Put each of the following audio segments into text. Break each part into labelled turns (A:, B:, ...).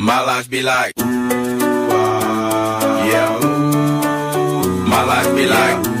A: My life be like, ooh, yeah. My life be yeah. like.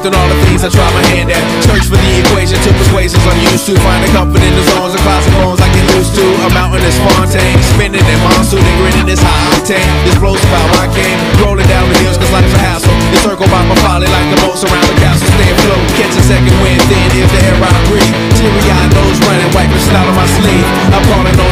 B: reflect all the things I try my hand at. Search for the equation to persuasions unused to. Finding comfort in the zones of classic bones I get used to. A mountain is Fontaine, spinning in monsoon and grinning is high octane. This flows about my game, rolling down the hills cause life's a hassle. The circle by my folly like the moats around the castle. Stay afloat, catch a second wind, then if the air I breathe. Teary-eyed nose running, wiping snot on my sleeve. I'm calling on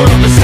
C: world